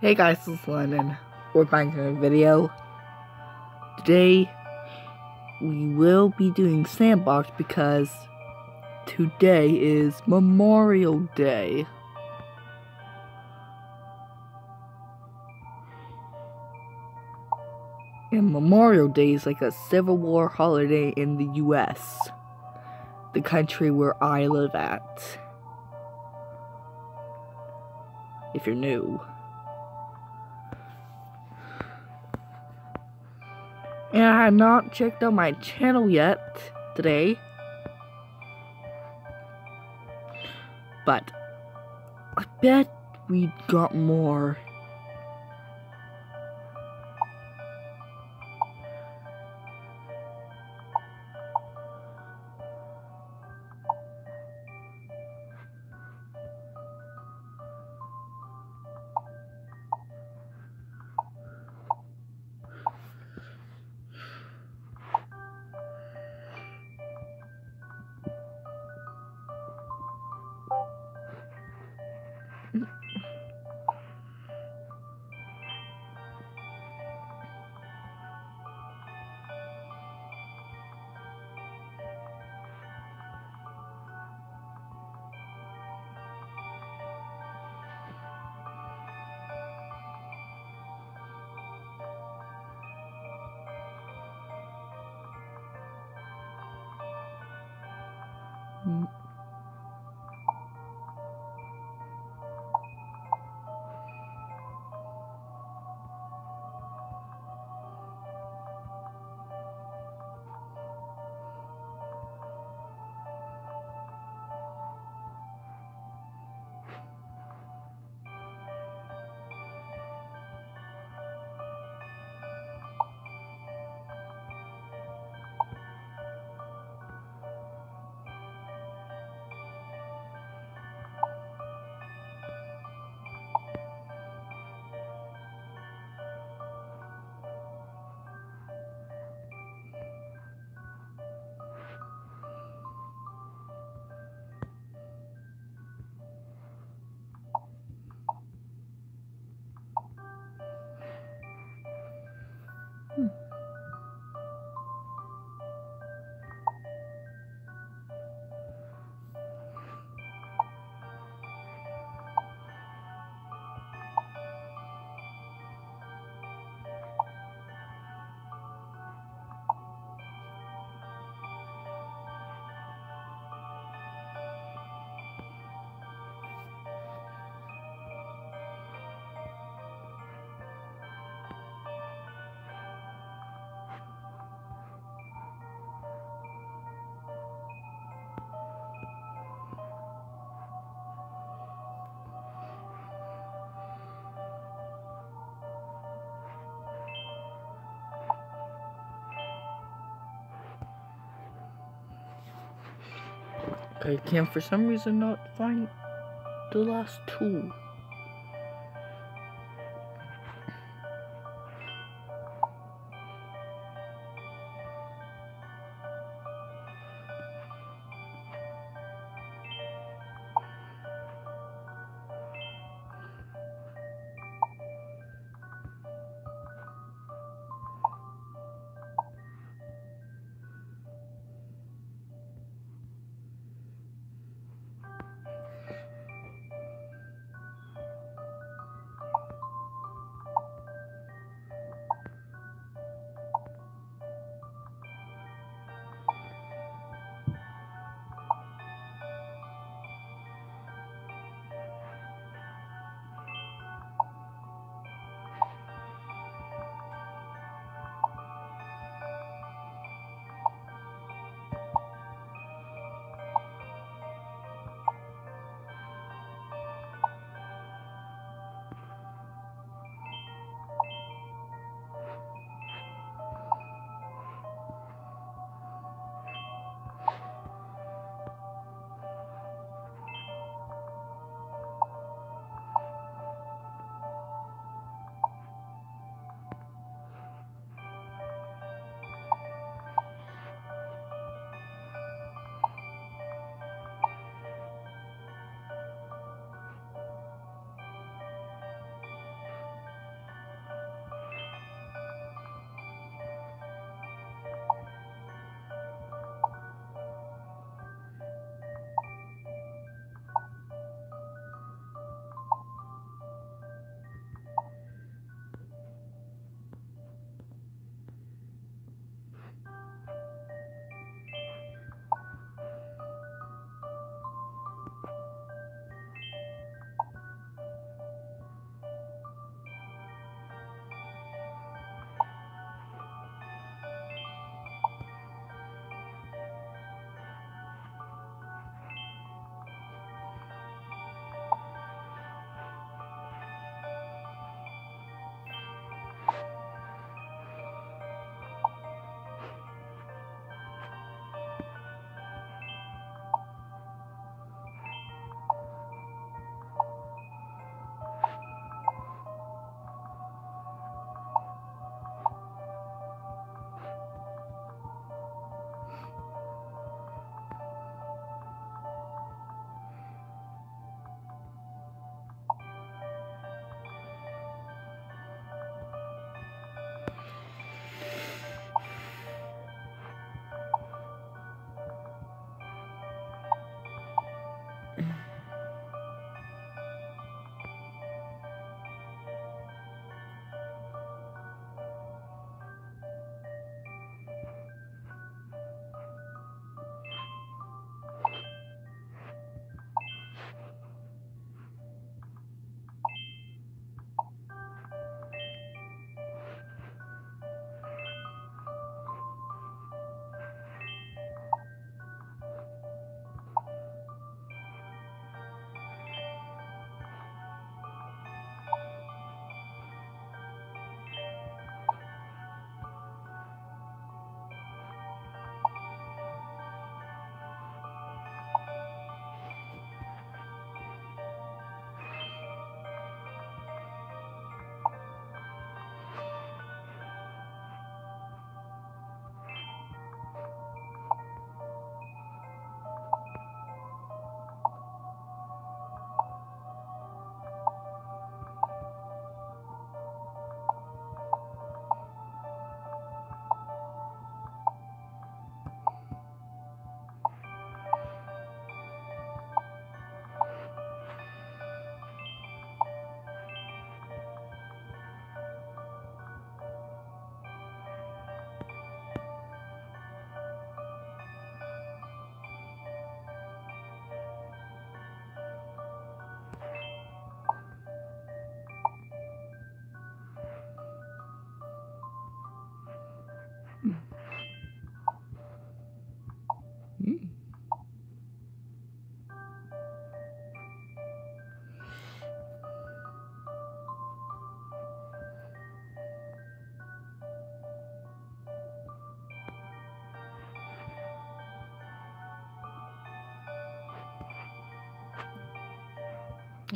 Hey guys, this is Lennon. We're back in a video. Today, we will be doing Sandbox because today is Memorial Day. And Memorial Day is like a Civil War holiday in the US, the country where I live at. If you're new. I have not checked out my channel yet today. But I bet we got more Mm. I can for some reason not find the last two.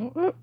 Oh,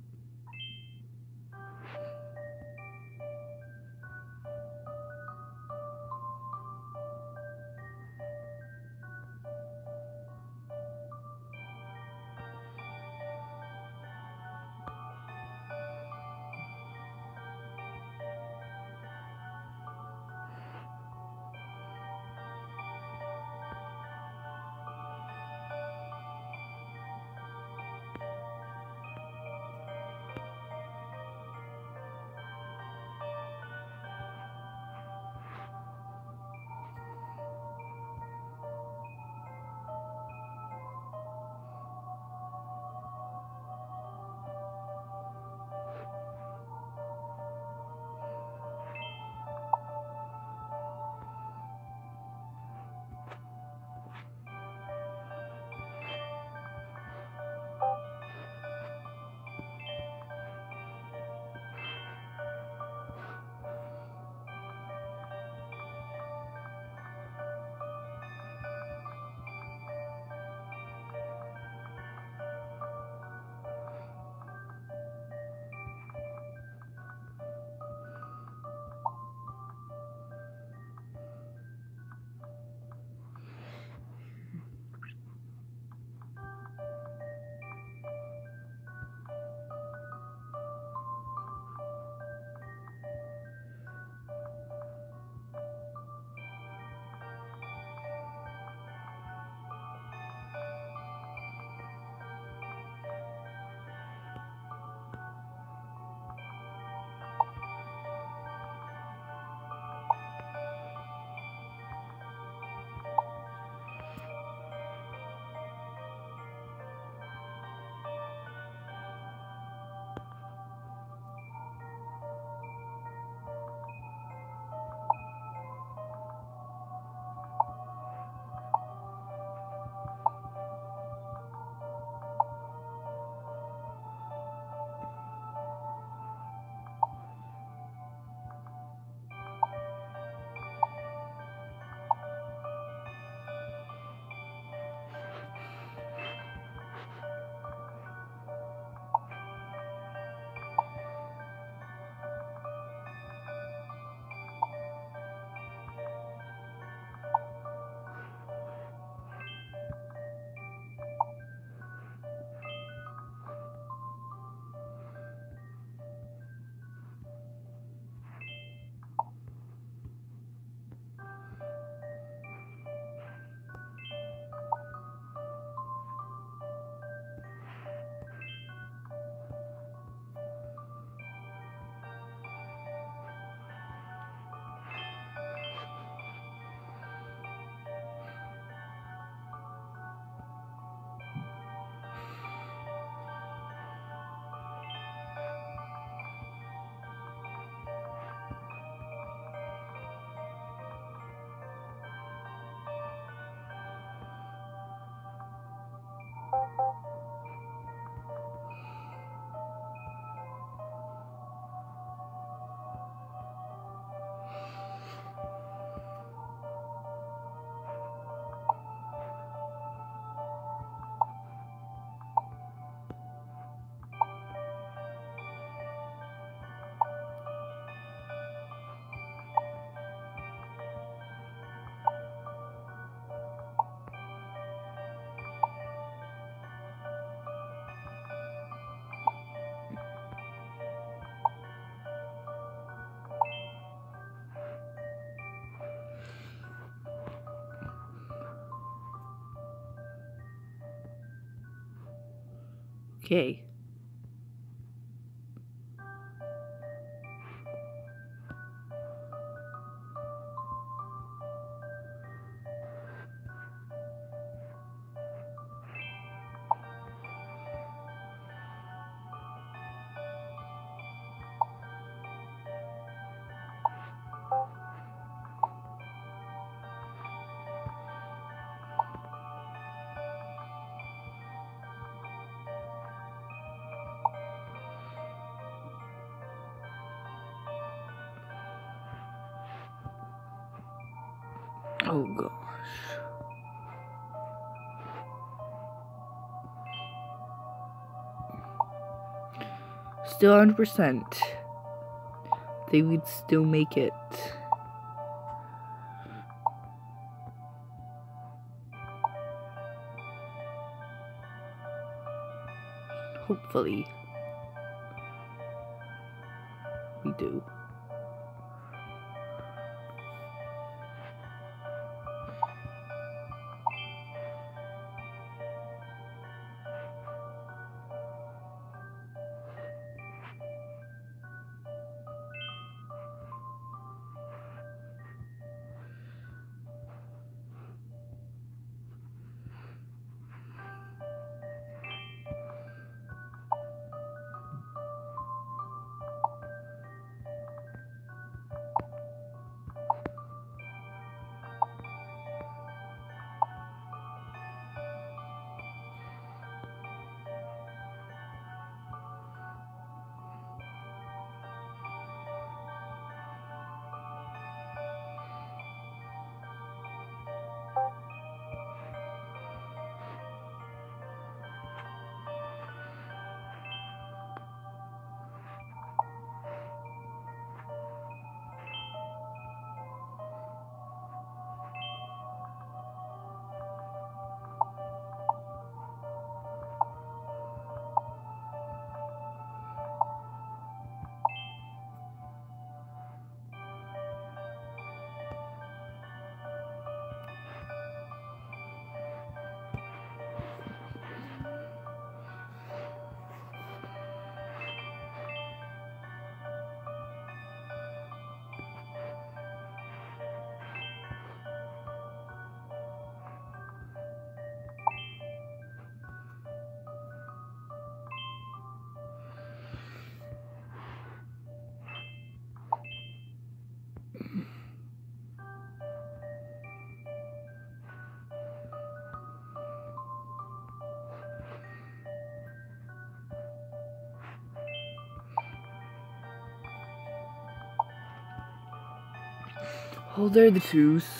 Okay. Oh gosh. Still 100%. They would still make it. Hopefully. We do. Oh, they're the twos.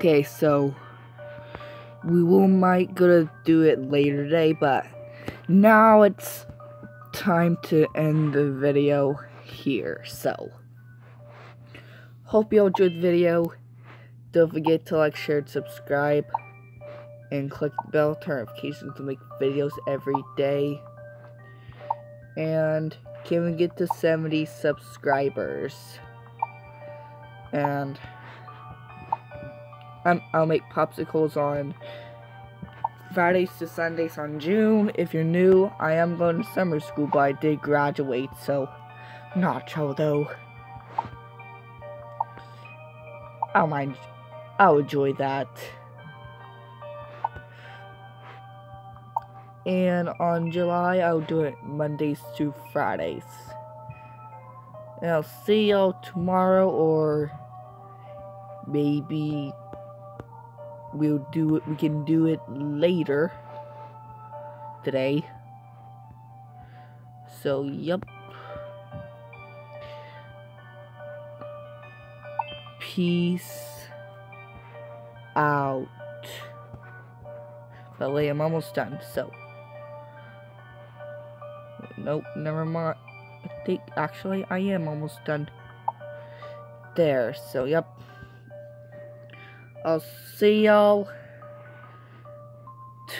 Okay, so we will might gonna do it later today, but now it's time to end the video here. So hope you all enjoyed the video. Don't forget to like, share, and subscribe. And click the bell turn notifications to make videos every day. And can we get to 70 subscribers? And I'll make popsicles on Fridays to Sundays on June. If you're new, I am going to summer school, but I did graduate, so nacho though. I'll mind. I'll enjoy that. And on July, I'll do it Mondays to Fridays. And I'll see y'all tomorrow or maybe we'll do it we can do it later today. So yep peace out. But wait i'm almost done so. Nope never mind. I think actually i am almost done. There so yep I'll see y'all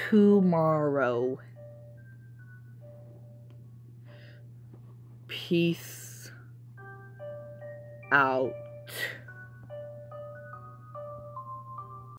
tomorrow. Peace out.